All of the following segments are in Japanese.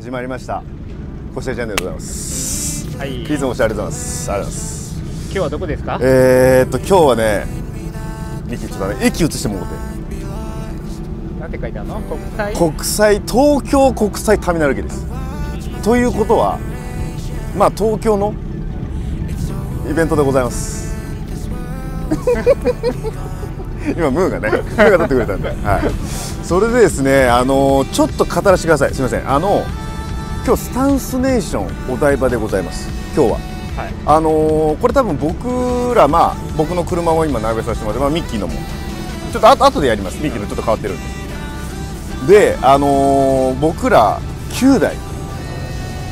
始まりました。こちらチャンネルでございます。はい。いつもおっしゃありがとうございます。ありがとうございます今日はどこですか？えー、っと今日はねミキちょっとね駅移してもらって。なんて書いてあるの？国際？国際東京国際ターミナル駅です。ということはまあ東京のイベントでございます。今ムーがねムーが取ってくれたんで、はい、それでですねあのちょっと語らせてください。すみません。あの今日スタンスネーションお台場でございます。今日は。はい。あのーこれ多分僕らまあ僕の車も今並べさせてもらって、まあ、ミッキーのも。ちょっとあ後でやります。ミッキーのちょっと変わってるんで。であのー僕ら9台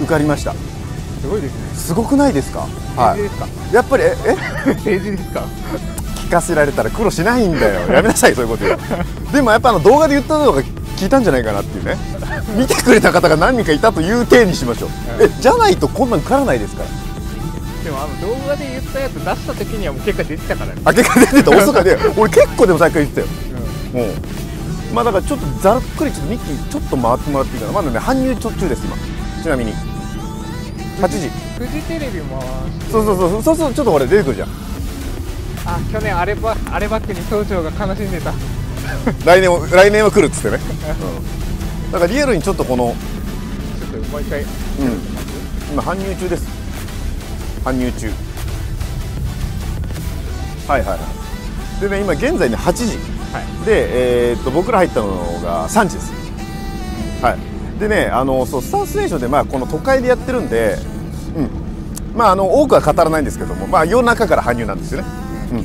受かりました。すごいですね。すごくないですか？はい。政治ですか？やっぱりええ？政治ですか？聞かせられたら苦労しないんだよ。やめなさいそういうこと言うでもやっぱあの動画で言ったのが聞いたんじゃないかなっていうね。見てくれた方が何人かいたという体にしましょう。えじゃないとこんなん受からないですから。でもあの動画で言ったやつ出した時にはもう結果出てたからね。あ結果出てた？遅かで 俺結構でも最初言ってたよ。もう。まあだからちょっとざっくりちょっとミッキーちょっと回ってもらっていいかな？まだね搬入途中です今。ちなみに。8時。フジテレビもそうそうそう。そうそうちょっとこれ出てくるじゃん。あ去年あればあれバックに総長が悲しんでた。来年も来年は来るっつってね、うん、だからリアルにちょっとこの、ちょっともう一回。うん、今搬入中です。搬入中。はいはいはい。でね今現在ね8時。はい。で、えーっと僕ら入ったのが3時です、はい、でねあのそうスタンスネーションで、まあ、この都会でやってるんで、うん。まあ、あの多くは語らないんですけども、まあ、夜中から搬入なんですよね、うん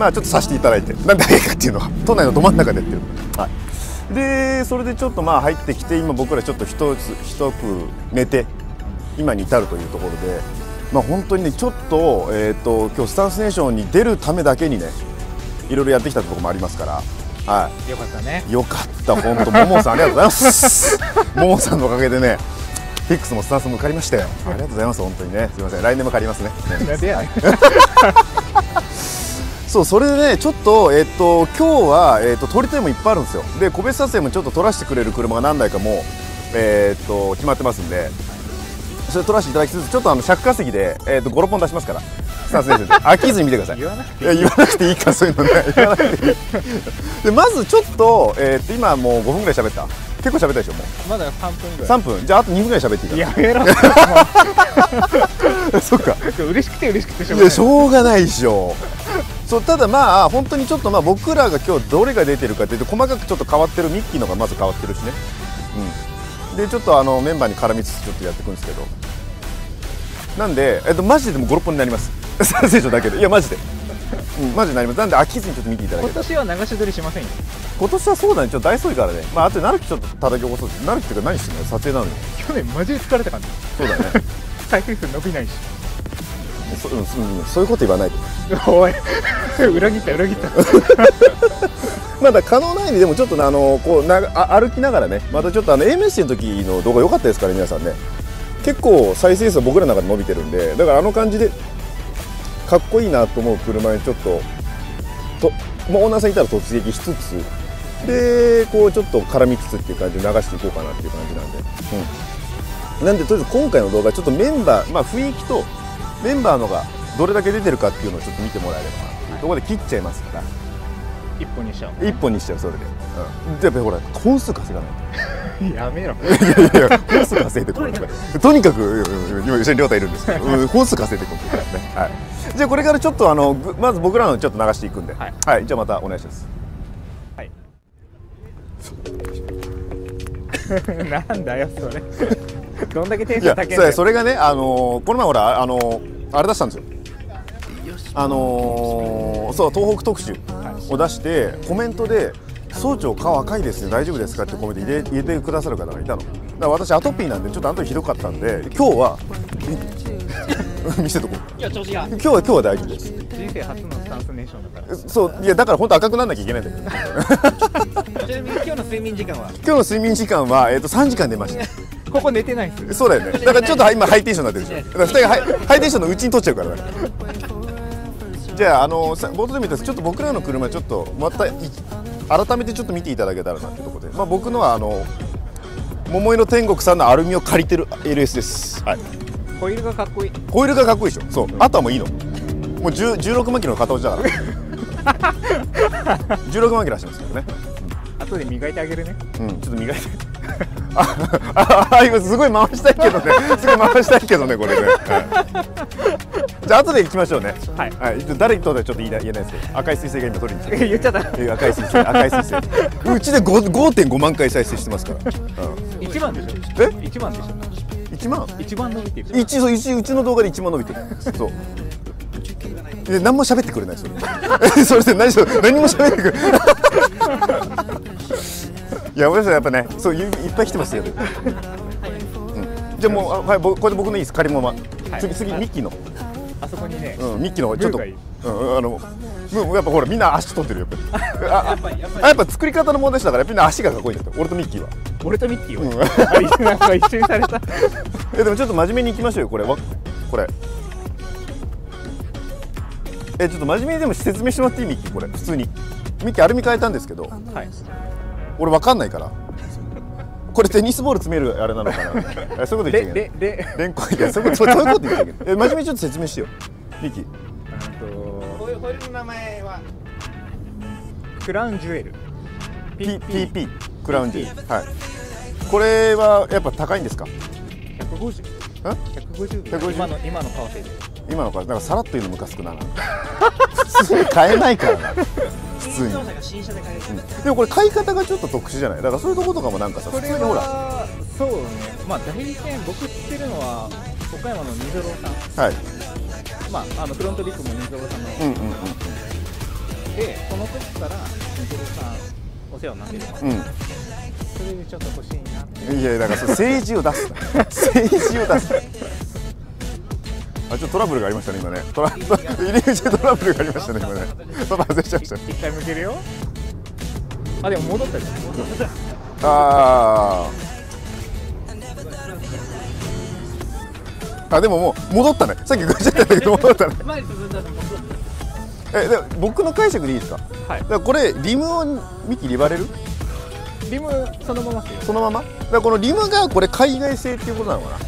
まあ、ちょっとさせていただいてなんで早いかっていうのは都内のど真ん中でやってる、はい、でそれでちょっとまあ入ってきて今僕らちょっと一つ一区寝て今に至るというところで、まあ、本当にねちょっと,、えーっと今日スタンスネーションに出るためだけにねいろいろやってきたところもありますから、はい、よかったね。よかった、本当、ももさん、ありがとうございます。ももさんのおかげでね、フィックスもスタンスも受かりましたよ。ありがとうございます、本当にね、すみません、来年も借りますね。ねん。そう、それでね、ちょっと、えっと、今日は、えっと、撮りたいもいっぱいあるんですよ。で、個別撮影もちょっと撮らせてくれる車が何台かもう、えっと、決まってますんで。それ撮らせていただきつつ、ちょっとあの尺稼ぎで、えっと、5、6本出しますから。スタンス練習で、飽きずに見てください。言わなくていや言わなくていいかそういうのね言わなくていいでまずちょっと,、えーっと今もう5分ぐらい喋った結構喋ったでしょもうまだ三分ぐらい。3分？じゃああと2分ぐらい喋っていいかやめろ。そっかう嬉しくて嬉しくてしょうがない。しょうがないでしょそうただまあ本当にちょっとまあ僕らが今日どれが出てるかっていうと細かくちょっと変わってるミッキーのがまず変わってるしね。うん。でちょっとあのメンバーに絡みつつちょっとやっていくんですけど。なんで、えっと、マジででも56本になります。選手だけで。いやマジで、うん、マジになります。なんで飽きずにちょっと見ていただけ今年は流し撮りしませんよ。今年はそうだね。ちょっと大そういからね。まああとなるきちょっと叩き起こそう。なるきっていうか何してんのよ。撮影なのに。去年マジで疲れた感じ。そうだね。再生数伸びないし。そ,、うんうん、そういうこと言わないでおい。裏切った裏切った。まだ可能な範囲ででもちょっとねあのこうなあ歩きながらねまたちょっとあの AMS の時の動画良かったですから皆さんね結構再生数は僕らの中で伸びてるんでだからあの感じでかっこいいなと思う車にちょっとと、まあ、オーナーさんいたら突撃しつつでこうちょっと絡みつつっていう感じで流していこうかなっていう感じなんで、うん、なんでとりあえず今回の動画ちょっとメンバーまあ雰囲気とメンバーのがどれだけ出てるかっていうのをちょっと見てもらえればな。ってい。うところで切っちゃいますから。一本にしちゃう。一本にしちゃうそれで、うん、やっぱりほら本数稼がない やめろ。と いやいや本数稼いでこれ とにかく今一緒に亮太いるんですけど、うん本数稼いでいこうっていうね、はい、じゃあこれからちょっとあのぐまず僕らのちょっと流していくんで。ははい。い、じゃあまたお願いします。はい。なんだよそれ。どんだけテンション高いんだよ。それそれがねあのーこの前ほらあのーあれ出したんですよ。あのーそう東北特集を出してコメントで「総長顔赤いですね大丈夫ですか?」ってコメント入れ入れてくださる方がいたの。だから私アトピーなんでちょっとあの時ひどかったんで今日は見見せとこう。いや調子が。今日は今日は大丈夫です。人生初のスタンスネーションだから。そういやだから本当赤くならなきゃいけないんだけど 今日の睡眠時間は？今日の睡眠時間は、えー、と3時間寝ましたここ寝てないっす。そうだよね。だからちょっと今ハイテンションになってるでしょ。だから2人がハイハイテンションのうちに取っちゃうから。ねじゃああのさ冒頭でも言ったんです。ちょっと僕らの車ちょっとまたい改めてちょっと見ていただけたらなってところで、まあ、僕のはあの桃色天国さんのアルミを借りてる LS です。はい。ホイールがかっこいい。ホイールがかっこいいでしょ。そう。あとはもういいの。もう10 16万キロの片落ちだから。16万キロ走ってますからね。後で磨いてあげるね。うん。ちょっと磨いてああ今すごい回したいけどねすごい回したいけどねこれね、はい、じゃあ後で行きましょうねはいはい、誰とでちょっと言えないですけど赤い彗星が今取りに来て言っちゃった赤い彗星赤い彗星うちで5.5万回再生してますから、うん、一番でしょえ一番でしょ1万一番伸びてる一そう一うちの動画で1万伸びてるそうで何も喋ってくれないそれそれで何しろ何も喋ってくれないいやごめんなさいやっぱねそういいっぱい来てますよ、う ん、じゃあもうあはいぼこれで僕のいいです。仮もま、次次ミッキーの、あそこにね。うん、ミッキーのちょっと。うん、あのもうやっぱほらみんな足取ってるよ やっぱり。ああやっぱ作り方の問題だからみんな足がかっこいいんだって俺とミッキーは。俺とミッキーは、うん。一緒にされた。えでもちょっと真面目にいきましょうよこれ。わこれ。えちょっと真面目にでも説明してもらっていいミッキーこれ。普通に。ミッキーアルミ変えたんですけど。はい俺わかんないから。これテニスボール詰めるあれなのかな。えそういうこと言っちゃいけない。ででで。レンコンいやそういうこと言っちゃいけない。え真面目にちょっと説明してよミッキーホイールの名前は。クラウンジュエル。P PP クラウンジーはい。これはやっぱ高いんですか？150ん150 150今の今の為替で。今のからなんかさらっと言うのムカつくな普通に買えないからな。普通に。自動車が新車でもこれ買い方がちょっと特殊じゃない？だからそういうとことかもなんかさ普通にほら。はそうね。まあ代理店僕知ってるのは岡山の二ゾロさん。はい。まああのフロントリップも二ゾロさんの、うんうんうんでその時から二ゾロさんお世話になってるうん。それでちょっと欲しいないやだからそれ政治を出すな。政治を出すなあちょっとトラブルがありましたね今ね。トラ入り口でトラブルがありましたね今ね。ちょっと外れちゃいましたね。一回向けるよ。あでも戻ったじゃんあー。あでももう戻ったね。さっきぐちゃってたけど戻ったね。前に進んだのもえで僕の解釈でいいですか？はい。だからこれリムをミキリバれる？リムそのままっすよ。そのまま？だからこのリムがこれ海外製っていうことなのかな？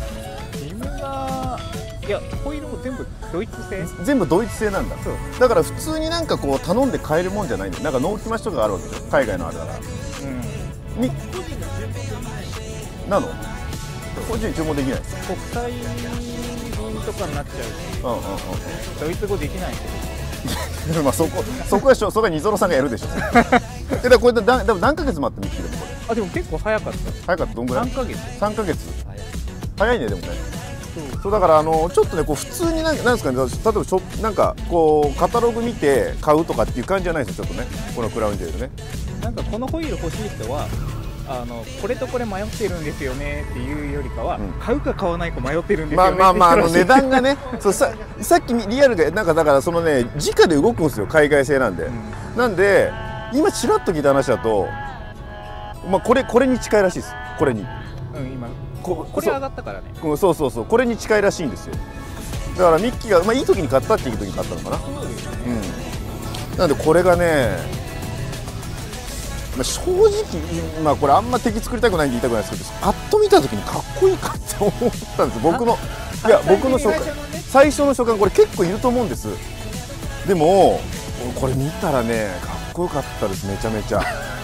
いやホイールも全部ドイツ製？全部ドイツ製なんだ。だから普通になんかこう頼んで買えるもんじゃないんだ。よなんか納期増しとかがあるわけでしょ海外のあれだから。うん。みなの？個人注文できない？国際便とかになっちゃううんうんドイツ語できないけうん まあそこそこはしょそこはニゾロさんがやるでしょ。えだこれでだでも何ヶ月待ってミッキーでもこれどあでも結構早かった。早かった？どんぐらい？3ヶ月。3ヶ月。早いねでもねそうだからあのちょっとねこう普通になんなんですかね例えばショなんかこうカタログ見て買うとかっていう感じじゃないですよちょっとねこのクラウンジェルね。なんかこのホイール欲しい人はあのこれとこれ迷ってるんですよねっていうよりかは、うん。買うか買わないか迷ってるんですよね。まあまあまああの値段がね そうささっきリアルがなんかだからそのね直で動くんですよ海外製なんで、なんで今ちらっと聞いた話だとまあこれこれに近いらしいです。これにここれ上がったからね。そうそうそうそう。これに近いらしいんですよ。だからミッキーが、まあ、いい時に買ったっていう時に買ったのかな。うん。なんでこれがね、まあ、正直まあこれあんま敵作りたくないんで言いたくないですけどパッと見た時にかっこいいかって思ったんです僕のいや僕の初感。最初の初感これ結構いると思うんです。でもこれ見たらねかっこよかったです。めちゃめちゃ。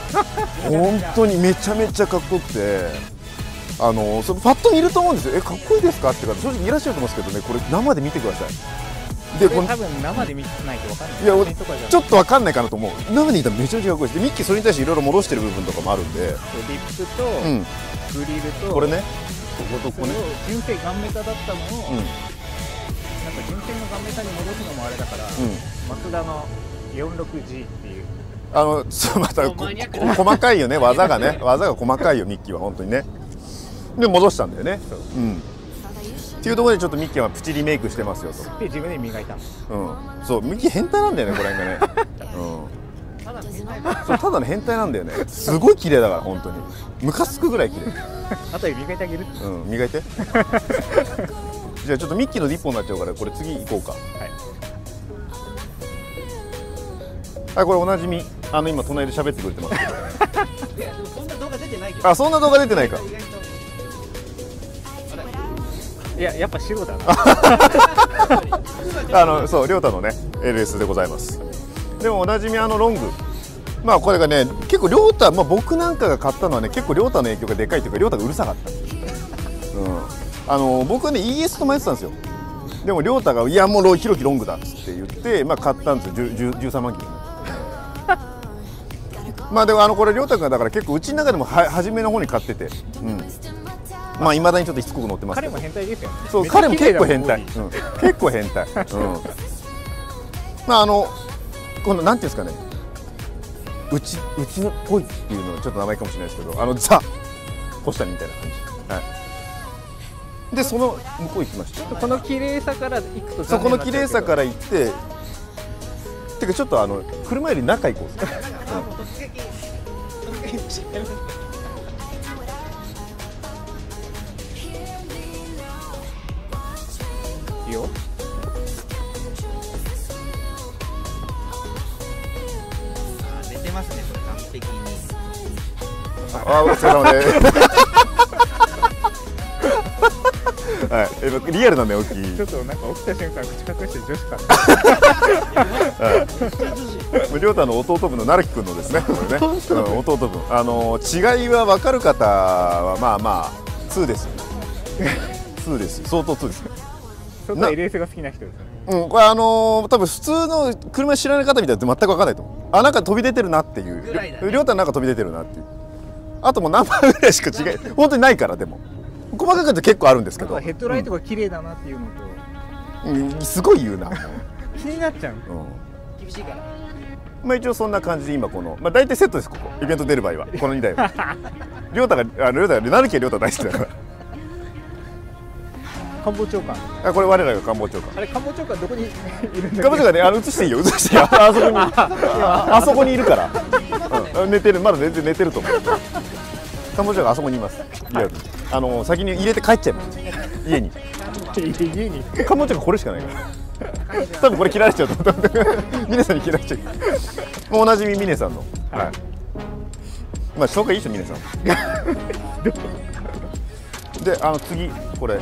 本当にめちゃめちゃかっこよくてあのそれパッと見ると思うんですよ。えかっこいいですかって方正直いらっしゃると思うんですけどね。これ生で見てください。でこれ多分生で見てないと分かんない。いやちょっとわかんないかなと思う。生で見たらめちゃめちゃかっこいいです。でミッキーそれに対していろいろ戻してる部分とかもあるんで。リップとうん。グリルと、これね。こことここね純正ガンメタだったのを、うん。なんか純正のガンメタに戻すのもあれだから、うん。マツダの 46G っていう。あのそうまた細かいよね。技がね。技が細かいよミッキーは。本当にねで戻したんだよね。う。ん。っていうところでちょっとミッキーはプチリメイクしてますよと。で自分で磨いたのうん、そうミキ変態なんだよねこれがね、うん、ただの変態。そうただの変態なんだよね。すごい綺麗だから本当に。ムカつくぐらい綺麗。あとで磨いてあげるうん磨いて。じゃあちょっとミッキーので一本になっちゃうからこれ次行こうか。はい。はいこれおなじみ。あの今隣で喋ってくれてます。け どそんな動画出てないけど。あそんな動画出てないかいややっぱ白だな。あのそう亮太のね LS でございます。でもおなじみあのロング。まあこれがね結構亮太、まあ、僕なんかが買ったのはね結構亮太の影響がでかいというか亮太がうるさかった、うん、あの僕はね ES と迷ってたんですよ。でも亮太が「いやもうヒロキロングだ」っつって言って、まあ、買ったんですよ。10 10 13万キロねまあでもあのこれ亮太君がだから結構うちの中でもは初めの方に買ってて、うん、まあいまだにちょっとしつこく乗ってますけど。彼も変態ですよね。そう彼も結構変態、うん、結構変態、うん、まああのこのなんていうんですかね。うちうちのっぽいっていうのはちょっと名前かもしれないですけどあのザ星谷みたいな感じ、はい、でその向こう行きました。この綺麗さから行くとそこの綺麗さからら行っててかちょっとあの車より中行こうぜ。突いいよ。あー寝てますねこれ完璧に。あお疲れ様です。はい、えリアルな寝起きちょっとなんか起きた瞬間口隠して女子か亮太の弟分の成樹君のですね、これね、うん弟分、あの違いは分かる方はまあまあ2ですよね。2です、相当2ですね。ちょっと LS が好きな人ですよねうん、これあのー多分普通の車知らない方みたいと全く分かんないと思う。あ、なんか飛び出てるなっていうぐらいだ。ね亮太なんか飛び出てるなっていう。あともう何番ぐらいしか違い、本当にないからでも。細かく言うと結構あるんですけど。ヘッドライトが綺麗だなっていうのと、うんうんすごい言うな。もう気になっちゃううん厳しいからまあ一応そんな感じで今この、まあ大体セットですここイベント出る場合はこの2台は 亮太があ亮太が成木は亮太大好きだから官房長官。あこれ我らが官房長官。あれ官房長官どこに いるんだ官房長官ねあの映していいよ。映していいよ。あそこに。ああそこにいるから、うん、寝てる。まだ全然寝てると思う。官房長官あそこにいます。リアあの先に入れて帰っちゃいます。家に。家に？官房長官これしかないから。多分これ切られちゃうと思う。峰さんに切られちゃう。もうおなじみ峰さんの。はい。まあ紹介いいでしょ峰さん。であの次これ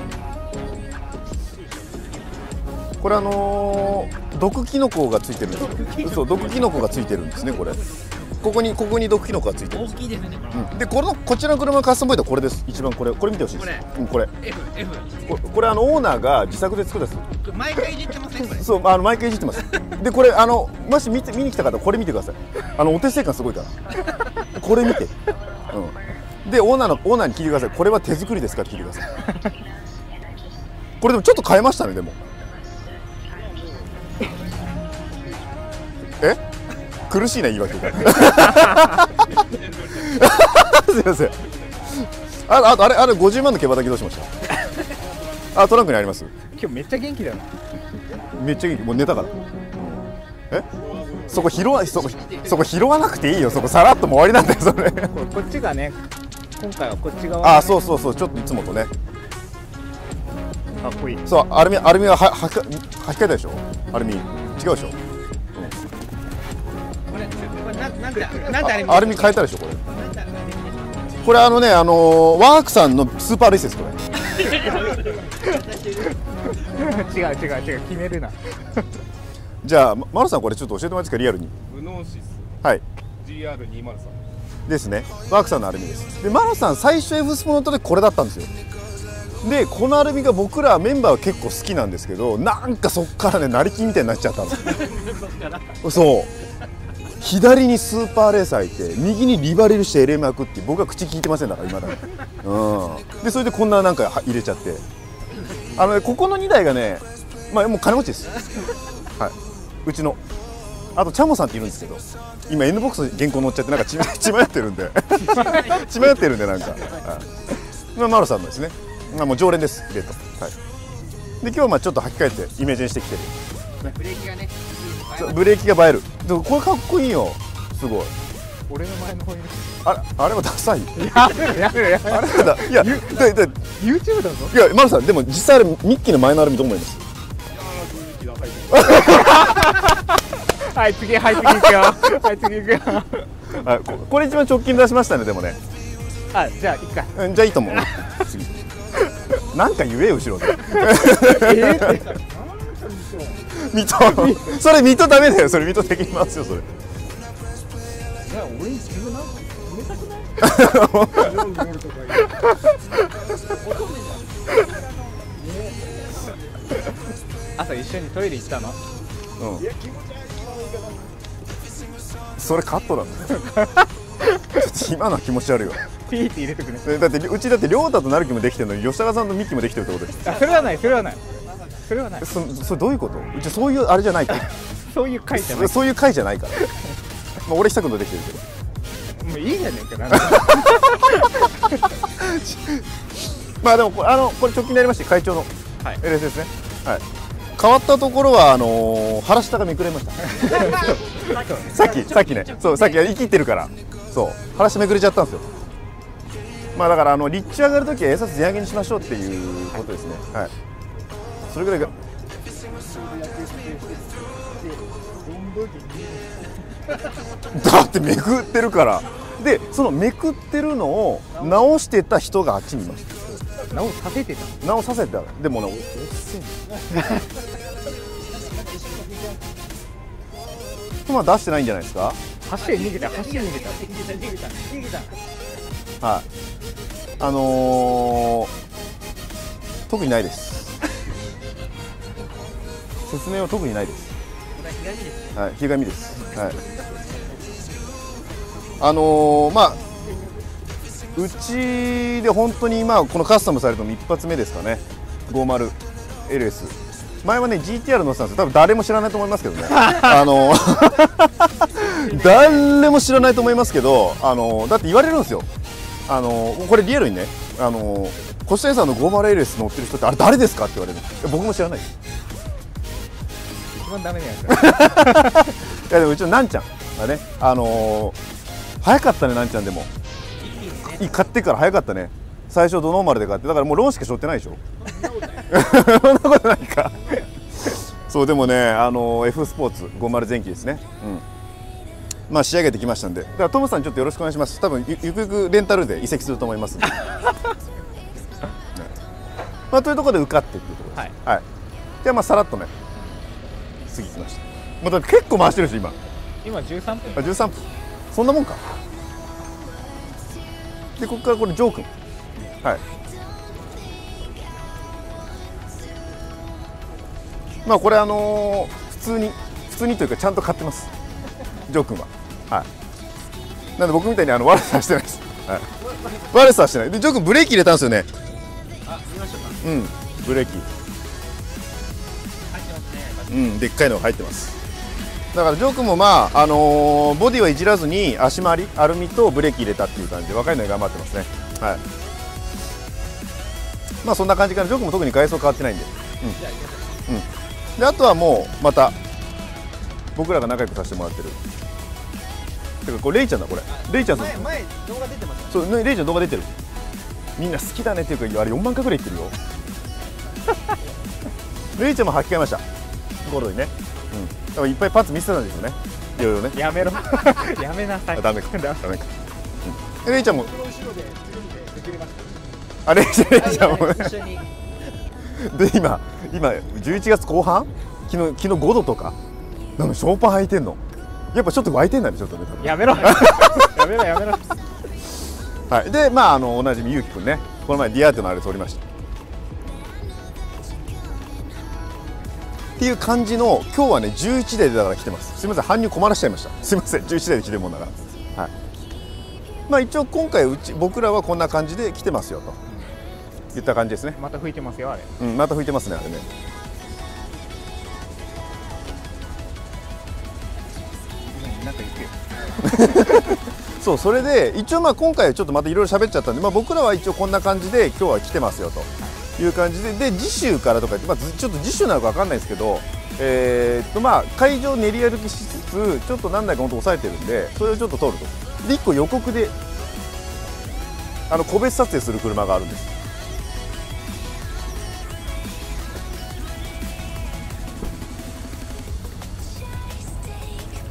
これあのー毒キノコがついてるんです。よそう毒キノコがついてるんですねこれ。ここにここに毒キノコがついてるんです。大きいですねこれ。うん。でこのこちらの車のカスタムポイントはこれです。一番これ。これ見てほしいです。こうん、これ。F F ここれあのオーナーが自作で作ったんです毎回いじってませんこれ。そうあの毎回いじってます。でこれあのもし見て見に来た方これ見てください。あのお手製感すごいから。これ見て、うん、でオーナーのオーナーに聞いてください。これは手作りですか聞いてください。これでもちょっと変えましたねでもえ？苦しいな言い訳が。すいません。ああとあれあれ50万の毛羽立どうしました？あトランクにあります。今日めっちゃ元気だな。めっちゃいいもう寝たから。え？そこ拾わそこそこ拾わなくていいよ。そこさらっともう終わりなんだよそれ。ここっちがね今回はこっち側。がねあそうそうそう。ちょっといつもとね。かっこいい。そうアルミアルミはははき替えたでしょ？アルミ違うでしょ？アルミ変えたでしょこれ。これあのねあのーワークさんのスーパーレースですこれ。違う違う違う決めるな。じゃあまマロさんこれちょっと教えてもらっていいですかリアルに。ブノーシスはい。GR203 ですね。ワークさんのアルミです。でマロさん最初 F スポの時これだったんですよ。でこのアルミが僕らメンバーは結構好きなんですけどなんかそっからね成り金みたいになっちゃったんです そう左にスーパーレーサーいて右にリバレルして LM 役って僕は口聞いてませんだから今だに、うん、でそれでこんななんかは入れちゃって。あのねここの2台がねまあもう金持ちです。はい。うちの。あとチャモさんっているんですけど今 N ボックス原稿乗っちゃってなんか血 血迷ってるんで。血迷ってるんでなんか、はい。まあ、マロさんのですね、まあ、もう常連です。レートはい。で今日はまあちょっと履き替えてイメージにしてきてる。ブレーキがねブレーキが映える。これかっこいいよ。すごい。俺の前の方にあれあれはダサいやめろやめろやめろ。あれだいやでで YouTube だぞ。いやマロさんでも実際あれミッキーの前のアルミどう思います？はい次はい次行くよ。はい次行くよ。あここれ一番直近出しましたねでもね。あじゃあいっか。うんじゃあいいと思う。次。なんか言えよ後ろで水戸それ水戸ダメだよ。それ水戸敵に回すよそれ。俺に自分なんか埋めたくない。朝一緒にトイレ行ったの？うん。それカットだよちょっと今のは気持ち悪いわ。ピーって入れてくね。えだってうちだって亮太と成樹もできてるのに吉高さんとミッキーもできてるってことで。すあそれはないそれはないそれはない。そそれどういうこと？うちそういうあれじゃないから そういう回じゃない。そういう回じゃないから、まあ、俺久君とできてるけど。もういいじゃねえかな まあでもこれあのこれ直近になりまして会長の。はい。LS ですね。はい。変わったところはあのー腹下がめくれました。さっきさっきね。そうさっき生きてるから。そう。腹下めくれちゃったんですよ。まあだからあの立地上がるときは餌地上げにしましょうっていうことですね。はいそれぐらいが。だってめくってるから。でそのめくってるのを直してた人があっちにいました。直させてた。直させた。でもねおっせえまあ出してないんじゃないですか？走れ逃げた。走れ逃げた逃げた逃げた逃げた。はい。あのー、特にないです説明は特にないですはい、ひがみです。はい。あのーまあうちで本当に今このカスタムされたの一発目ですかね。50 LS。前はね GTR 乗ってたんですよ。多分誰も知らないと思いますけどね。あのー 誰も知らないと思いますけど、あのーだって言われるんですよ。あのーこれリアルにね、あのー、コシタイさんの 50LS 乗ってる人ってあれ誰ですかって言われる。僕も知らないです。一番ダメなやつ いやでもうちのなんちゃんがね、あのー早かったね、なんちゃんでも。いい買ってから早かったね。最初ドノーマルで買って、だからもうローンしか背負ってないでしょ。そんなことないか。そうでもね、あのー F スポーツ50前期ですね。うん。まあ仕上げてきましたんで、だからトムさんちょっとよろしくお願いします。多分ゆゆくゆくレンタルで移籍すると思いますんで。ねまあというところで受かってっていうところです。はい。じゃあまあさらっとね、次来ました。もうだって結構回してるし今。今13分。あ13分。そんなもんか。でここからこれジョー君。はい。まあこれあのー普通に普通にというかちゃんと買ってます。ジョー君は。はい。なんで僕みたいにあの悪さはしてないです、はい、悪さはしてない。でジョー君ブレーキ入れたんですよね。うん。ブレーキうんでっかいのが入ってます。だからジョー君もまああのーボディはいじらずに足回りアルミとブレーキ入れたっていう感じで若いのに頑張ってますね。はい。まあそんな感じからジョー君も特に外装変わってないんで。うん、うん、であとはもうまた僕らが仲良くさせてもらってる。てかこれレイちゃんだこれ。レイちゃん前前動画出てますそうねレイちゃん動画出てる。みんな好きだねっていうかあれ4万回ぐらいいってるよ。レイちゃんも履き替えましたゴールドにね。うん。だからいっぱいパーツ見せてたんでしょうね。いろいろね。やめろ。やめなさい。あダメか。だダメか、うん、レイちゃんも。あレイちゃんレイちゃんもね。一緒に。で今今11月後半？昨日昨日5度とか？なのにショーパン履いてんの？やっぱちょっと湧いてんだねちょっとね多分。やめろ。やめろやめろ。はい、でまああのおなじみゆうきくんね。この前ディアーテのあれ通りましたっていう感じの今日はね11台でだから来てます。すみません搬入困らしちゃいました。すみません11台で来てるもんだからはい。まあ一応今回うち僕らはこんな感じで来てますよと。言った感じですね。また吹いてますよあれ。うんまた吹いてますねあれね。なんか言って。よ そうそれで一応まあ今回はちょっとまたいろいろ喋っちゃったんで、まあ、僕らは一応こんな感じで今日は来てますよという感じでで次週からとかって、まあ、ちょっと次週なのか分かんないですけど、えーっとまあ会場練り歩きしつつちょっと何台か本当抑えてるんでそれをちょっと通ると。で1個予告であの個別撮影する車があるんです。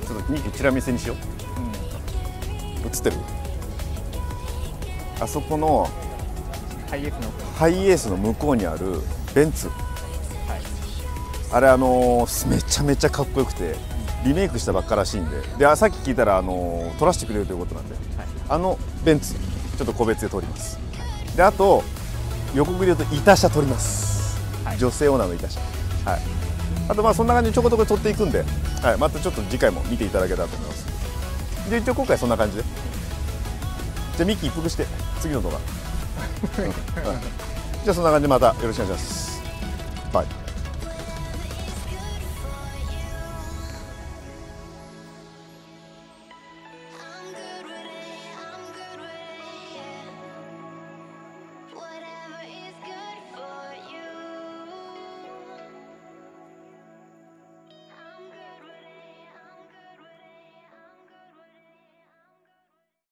ちょっと2機チラ見せにしよう。映ってる。あそこのハイエースの。ハイエースの向こうにあるベンツ。はい。あれあのーめちゃめちゃかっこよくてリメイクしたばっからしいんで。であさっき聞いたら、あのー撮らせてくれるということなんで。はい。あのベンツちょっと個別で撮ります。であと横繰りで言うと板車撮ります、はい。女性オーナーの板車。はい。あとまあそんな感じでちょこちょこ撮っていくんで、はい、またちょっと次回も見ていただけたらと思います。で一応今回そんな感じで。じゃあミッキー一服して次の動画、じゃあそんな感じでまたよろしくお願いします。バイ。